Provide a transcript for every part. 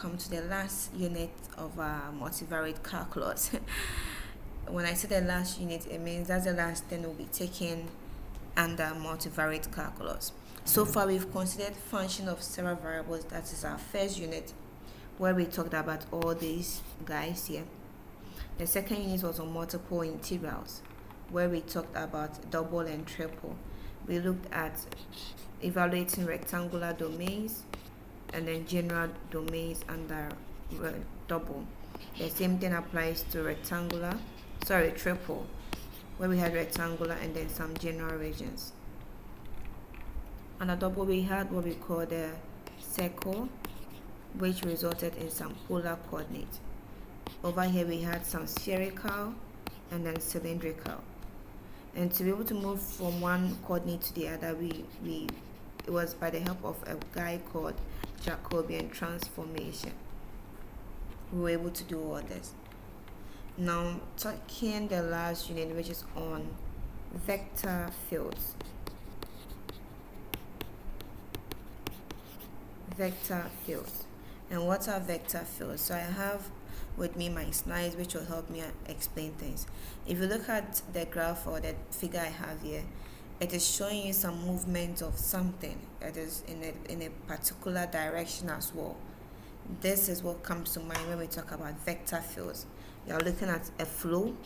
come to the last unit of our multivariate calculus. when I say the last unit, it means that's the last thing we'll be taking under multivariate calculus. So far, we've considered function of several variables. That is our first unit, where we talked about all these guys here. The second unit was on multiple integrals, where we talked about double and triple. We looked at evaluating rectangular domains and then general domains under uh, double. The same thing applies to rectangular, sorry, triple, where we had rectangular and then some general regions. On a double, we had what we call the circle, which resulted in some polar coordinates. Over here, we had some spherical and then cylindrical. And to be able to move from one coordinate to the other, we, we it was by the help of a guy called Jacobian transformation. We were able to do all this. Now, talking the last unit, which is on vector fields. Vector fields. And what are vector fields? So I have with me my slides, which will help me explain things. If you look at the graph or the figure I have here, it is showing you some movement of something it is in a, in a particular direction as well. This is what comes to mind when we talk about vector fields. You are looking at a flow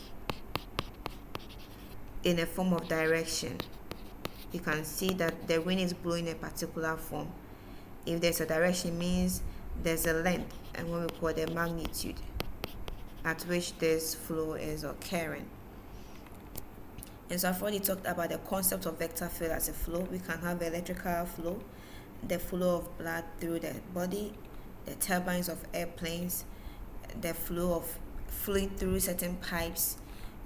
in a form of direction. You can see that the wind is blowing a particular form. If there's a direction means there's a length and what we call the magnitude at which this flow is occurring and so I've already talked about the concept of vector field as a flow. We can have electrical flow, the flow of blood through the body, the turbines of airplanes, the flow of fluid through certain pipes,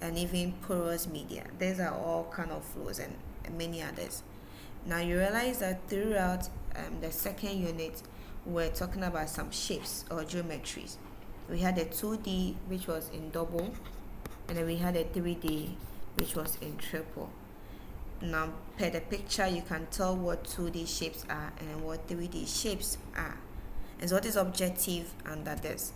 and even porous media. These are all kind of flows and, many others. Now you realize that throughout um, the second unit, we're talking about some shapes or geometries. We had a 2D, which was in double, and then we had a 3D, which was in triple. Now per the picture you can tell what 2d shapes are and what 3d shapes are. And so what is objective under this?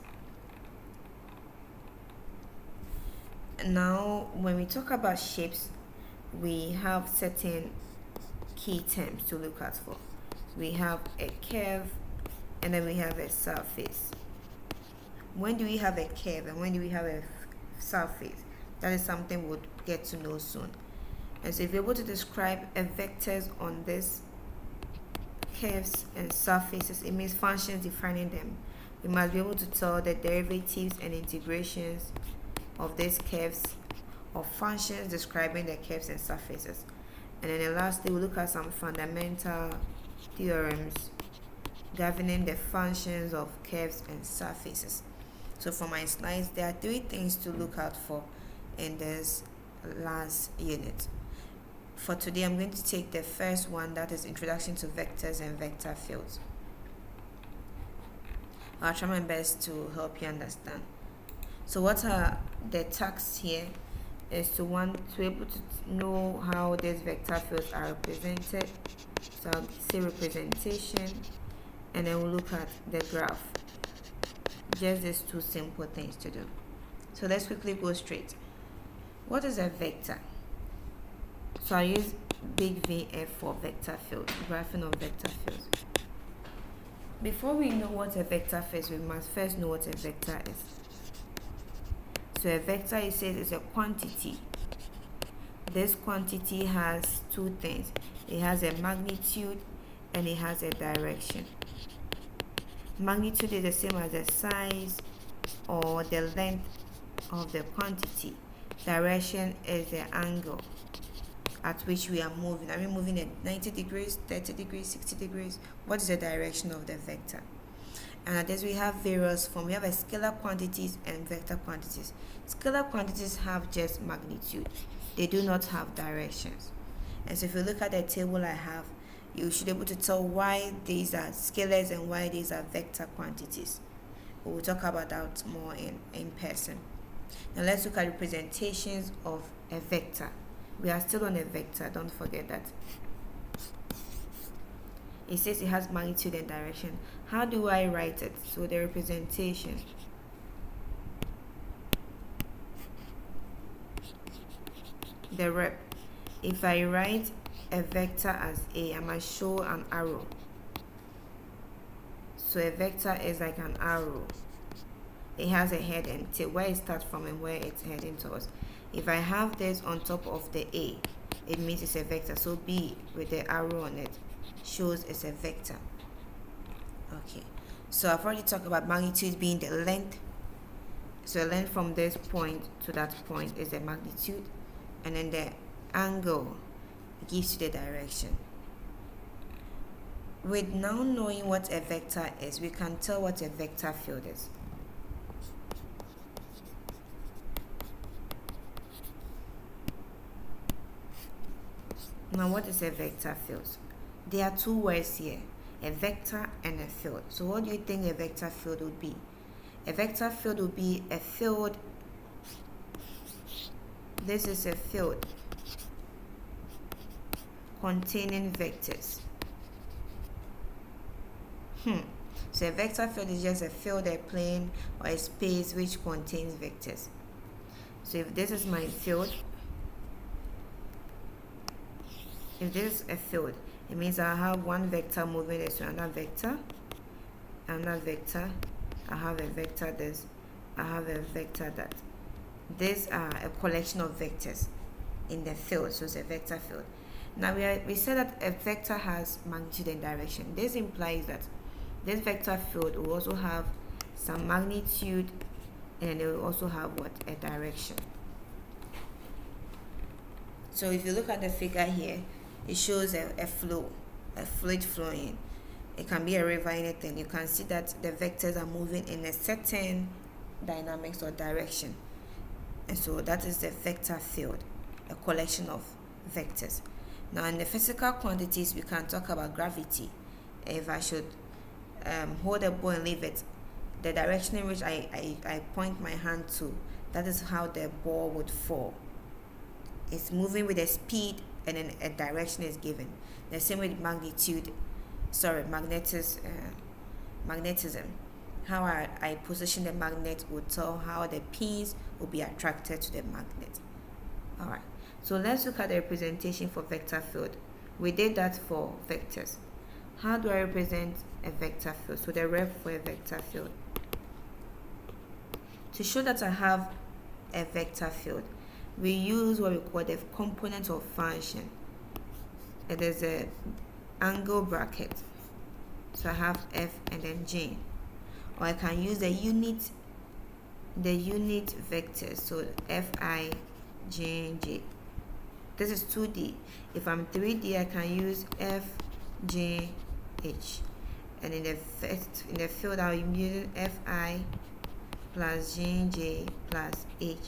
Now when we talk about shapes we have certain key terms to look at for. We have a curve and then we have a surface. When do we have a curve and when do we have a surface that is something we'll get to know soon. And so if you're able to describe a vectors on this curves and surfaces, it means functions defining them. We must be able to tell the derivatives and integrations of these curves or functions describing the curves and surfaces. And then lastly, we'll look at some fundamental theorems governing the functions of curves and surfaces. So for my slides, there are three things to look out for in this last unit. For today, I'm going to take the first one that is Introduction to Vectors and Vector Fields. I'll try my best to help you understand. So what are the tasks here is to want to be able to know how these vector fields are represented. So I'll say representation and then we'll look at the graph. Just these two simple things to do. So let's quickly go straight. What is a vector? So I use big VF for vector field, graphing of vector fields. Before we know what a vector is, we must first know what a vector is. So a vector, it says, is a quantity. This quantity has two things. It has a magnitude and it has a direction. Magnitude is the same as the size or the length of the quantity direction is the angle at which we are moving. Are we moving at 90 degrees, 30 degrees, 60 degrees? What is the direction of the vector? And as we have various forms. We have a scalar quantities and vector quantities. Scalar quantities have just magnitude. They do not have directions. And so if you look at the table I have, you should be able to tell why these are scalars and why these are vector quantities. We will talk about that more in, in person. Now let's look at representations of a vector. We are still on a vector, don't forget that. It says it has magnitude and direction. how do I write it so the representation the rep if I write a vector as a I must show an arrow so a vector is like an arrow it has a head and tail where it starts from and where it's heading towards. If I have this on top of the A it means it's a vector. So B with the arrow on it shows it's a vector. Okay. So I've already talked about magnitude being the length. So length from this point to that point is the magnitude. And then the angle gives you the direction. With now knowing what a vector is we can tell what a vector field is now what is a vector field there are two words here a vector and a field so what do you think a vector field would be a vector field would be a field this is a field containing vectors. Hmm. So a vector field is just a field, a plane, or a space which contains vectors. So if this is my field, if this is a field, it means I have one vector moving this to another vector, another vector, I have a vector this, I have a vector that. These are a collection of vectors in the field, so it's a vector field. Now we, are, we said that a vector has magnitude and direction. This implies that this vector field will also have some magnitude and it will also have what? A direction. So if you look at the figure here, it shows a, a flow, a fluid flowing. It can be a river, anything. You can see that the vectors are moving in a certain dynamics or direction. And so that is the vector field, a collection of vectors. Now in the physical quantities, we can talk about gravity. If I should um, hold a ball and leave it, the direction in which I, I, I point my hand to, that is how the ball would fall. It's moving with a speed and then a direction is given. The same with magnitude, sorry, magnetis, uh, magnetism. How I, I position the magnet will tell how the pins will be attracted to the magnet. Alright. So let's look at the representation for vector field. We did that for vectors. How do I represent a vector field? So the ref for a vector field. To show that I have a vector field, we use what we call the component of function. It is a angle bracket. So I have f and then j. Or I can use the unit the unit vector. So fi j j this is 2D if I'm 3D I can use F J H and in the first in the field I'm using Fi plus J J plus H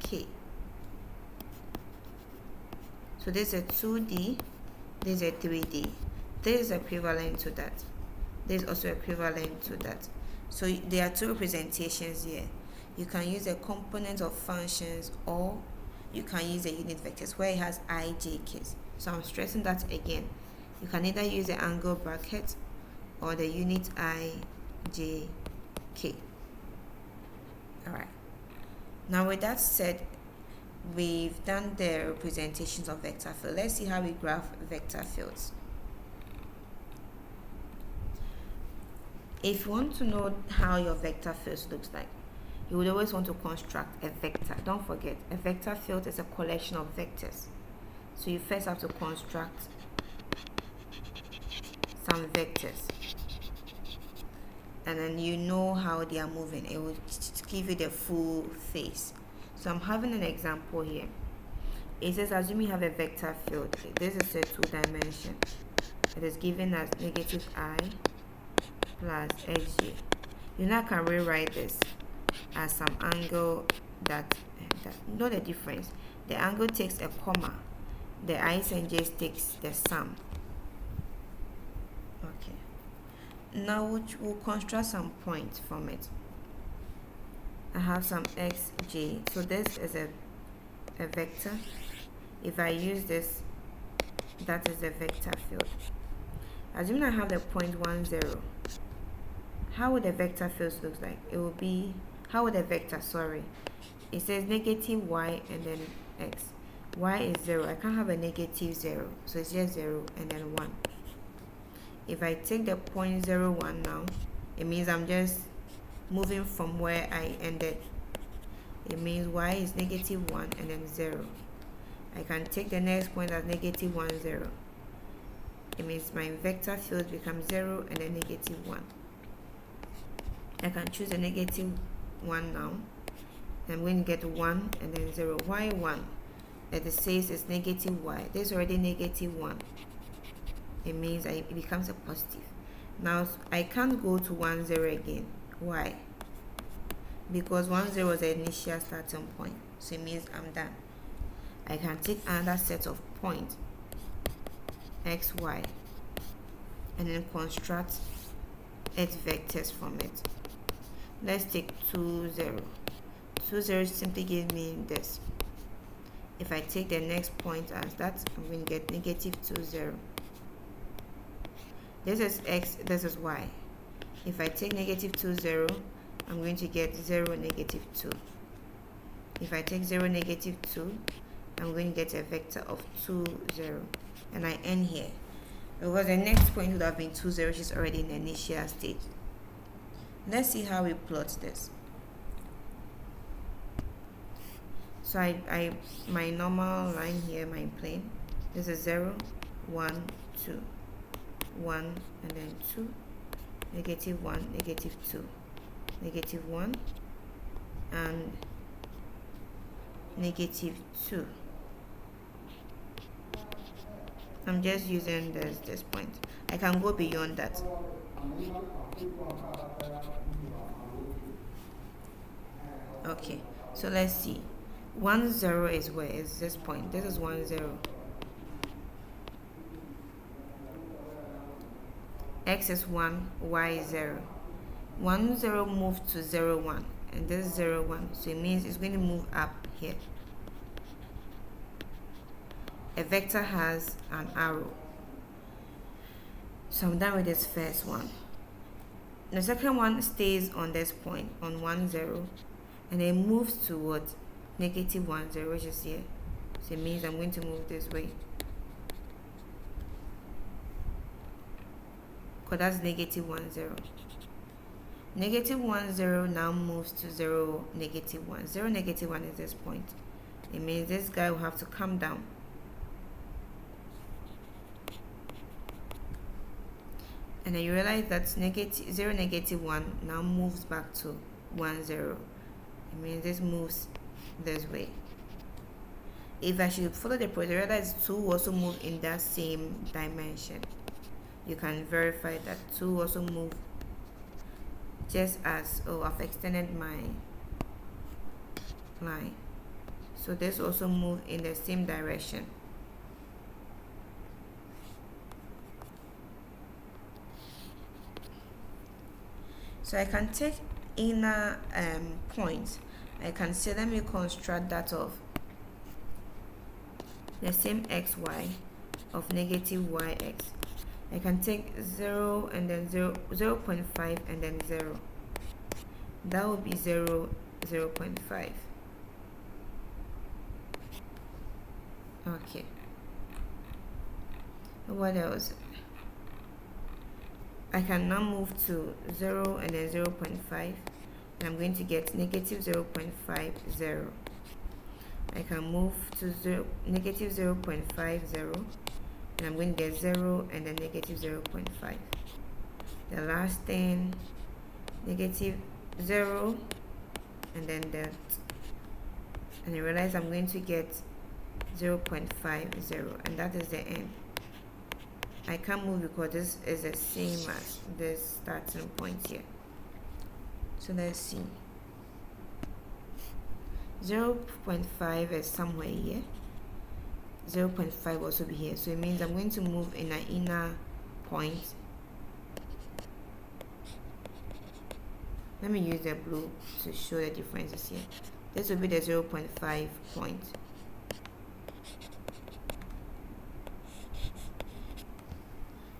K so this is a 2D this is a 3D this is equivalent to that this is also equivalent to that so there are two representations here you can use a component of functions or you can use the unit vectors where it has i, j, k's. So I'm stressing that again. You can either use the angle bracket or the unit i, j, k. Alright. Now with that said, we've done the representations of vector field. Let's see how we graph vector fields. If you want to know how your vector field looks like, you would always want to construct a vector. Don't forget, a vector field is a collection of vectors. So you first have to construct some vectors. And then you know how they are moving. It will give you the full face. So I'm having an example here. It says assume you have a vector field. This is a two dimension. It is given as negative i plus xj. You now can rewrite this as some angle that, that know the difference the angle takes a comma the i's and j's takes the sum okay now we'll, we'll construct some points from it I have some x j so this is a, a vector. If I use this that is a vector field. Assuming I have the point one zero how would the vector field look like? It will be how would the vector sorry it says negative y and then x. Y is 0 I can't have a negative 0 so it's just 0 and then 1 if I take the point 0 1 now it means I'm just moving from where I ended. It means y is negative 1 and then 0 I can take the next point as negative 1 0 it means my vector field becomes 0 and then negative 1 I can choose a negative 1 now. I'm going to get 1 and then 0 y 1? that it says it's negative y. There's already negative 1 it means I, it becomes a positive. Now I can't go to 1 0 again why? Because 1 0 was the initial starting point so it means I'm done. I can take another set of points x y and then construct its vectors from it. Let's take 2 0 2 0 simply give me this. If I take the next point as that I'm going to get negative 2 0 this is x this is y if I take negative 2 0 I'm going to get 0 negative 2 if I take 0 negative 2 I'm going to get a vector of 2 0 and I end here. Because the next point would have been 2 0 which is already in the initial state let's see how we plot this. So I, I my normal line here my plane this is 0 1 2 1 and then 2 negative 1 negative 2 negative 1 and negative 2 I'm just using this this point. I can go beyond that. Okay so let's see. 1 0 is where is this point? This is 1 0 x is 1 y is 0 1 0 moves to 0 1 and this is 0 1 so it means it's going to move up here. A vector has an arrow. So I'm done with this first one. The second one stays on this point on 1 0 and it moves towards negative 1 0 which is here. So it means I'm going to move this way because that's negative 1 0 negative 1 0 now moves to 0 negative 1 0 negative 1 is this point. It means this guy will have to come down. And then you realize that negative 0 negative 1 now moves back to 1 0 it means this moves this way. If I should follow the process realize 2 also move in that same dimension you can verify that 2 also move just as oh I've extended my line so this also move in the same direction. So I can take inner um, points. I can say let me construct that of the same xy of negative yx I can take 0 and then 0 0 0.5 and then 0 that will be 0 0 0.5 okay. What else? I can now move to 0 and then 0 0.5 and I'm going to get negative 0 0.50 I can move to 0 negative 0 0.50 and I'm going to get 0 and then negative 0 0.5 the last thing negative 0 and then that and I realize I'm going to get 0 0.50 and that is the end. I can't move because this is the same as this starting point here. So let's see. 0 0.5 is somewhere here 0 0.5 also be here. So it means I'm going to move in an inner point. Let me use the blue to show the differences here. This will be the 0 0.5 point.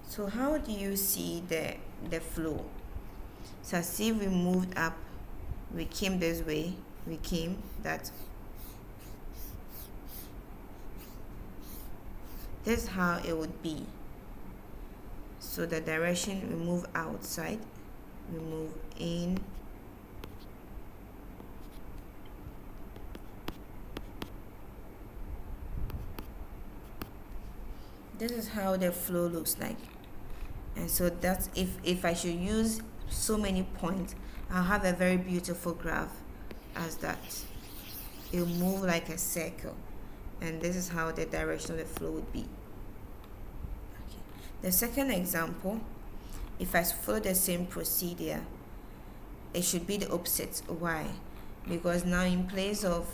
So how do you see the the flow? So see we moved up we came this way we came that this is how it would be. So the direction we move outside we move in. This is how the flow looks like. And so that's if if I should use so many points I'll have a very beautiful graph as that. It'll move like a circle and this is how the direction of the flow would be. Okay. the second example if I follow the same procedure it should be the opposite. Why? Because now in place of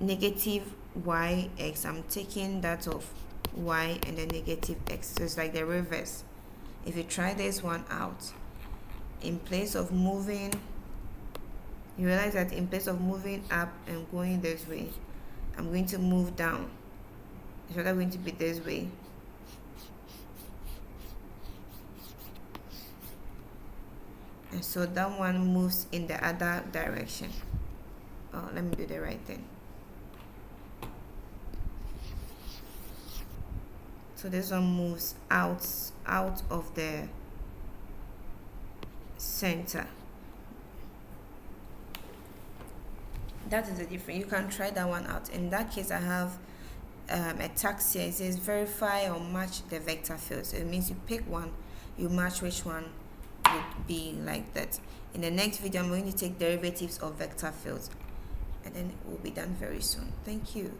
negative yx I'm taking that of y and the negative x. So it's like the reverse. If you try this one out in place of moving you realize that in place of moving up and going this way I'm going to move down. It's rather going to be this way. And so that one moves in the other direction. Oh let me do the right thing. So this one moves out out of the center that is the difference you can try that one out. In that case i have um, a tax here. It says verify or match the vector fields. It means you pick one you match which one would be like that. In the next video i'm going to take derivatives of vector fields and then it will be done very soon. Thank you